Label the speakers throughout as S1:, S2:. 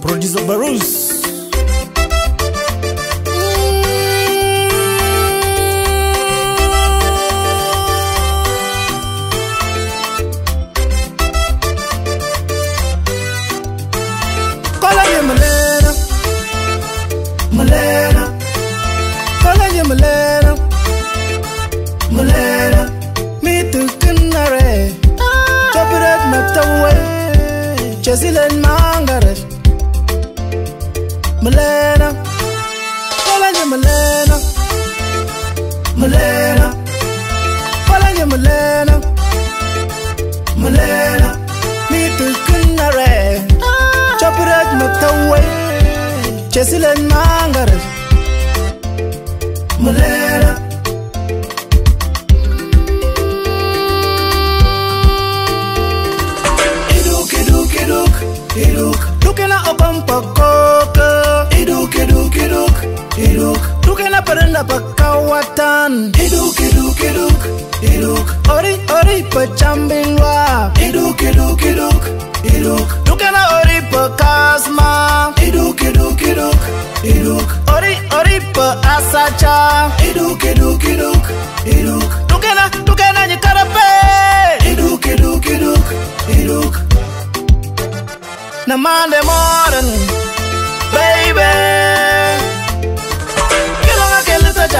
S1: producer barus. Malena, Malena, Kala ye Malena, Malena, mi tu kunare, chop it up, not away, just it in my Melena. Falanya Melena. Melena. Falanya Melena. Melena. Mitu kunare ah. Chapirat matawai. Chesilen mangare Melena. Iduk, iduk, iduk, iduk. Dukela opampok Parenda pakawatan. Iduk, iduk, iduk, iduk. Ori, ori pachambilwa. Iduk, iduk, iduk, iduk. Dukena ori pakasma. Iduk, iduk, iduk, iduk. Ori, ori pa asacha. Iduk, iduk, iduk, iduk. Dukena, dukena nyikarape. Iduk, iduk, iduk, iduk. Na Monday morning, baby.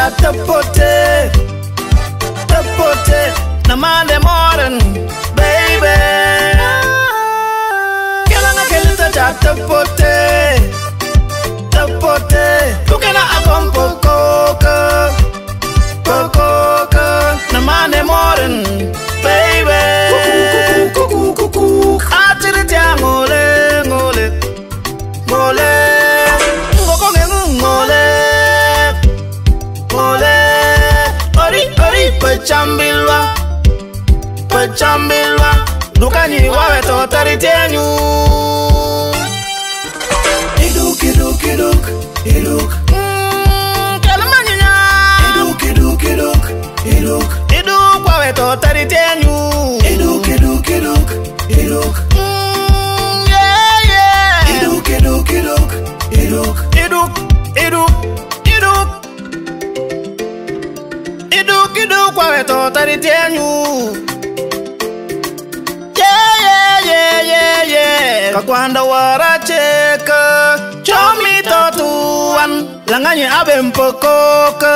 S1: Cha tapote, tapote. Na Monday morning, baby. Kelisa cha tapote, tapote. Ori, pachambilwa, pachambilwa. Dukanyi wawe totari tenyu. Iduk, iduk, iduk, iduk. Mm, kalamanyinya. Iduk, iduk, iduk, iduk. Iduk wawe totari tenyu. Iduk, iduk, iduk, iduk. Mm, what I tell you. Yeah, yeah, yeah, yeah. Kakwanda chomi totuan, langanyi abe mpokoka,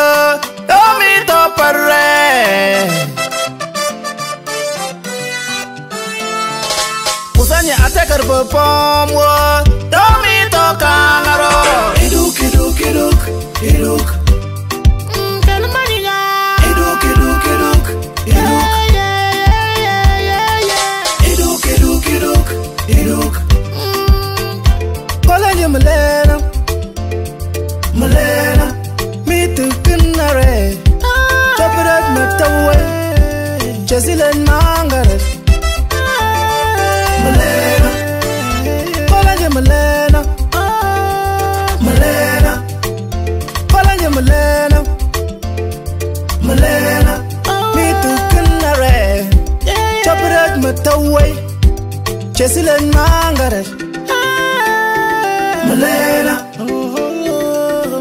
S1: chomi topare. Usanya atekar bepomwa, Chesilen Mangaret Malena. Kolanye Malena. Malena. Kolanye Malena. Malena. Me to Kinare Chopirat Matawe Chesilen Mangaret Malena Malena.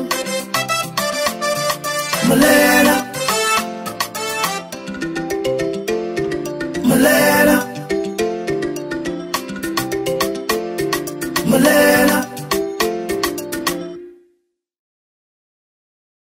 S1: Malena Malena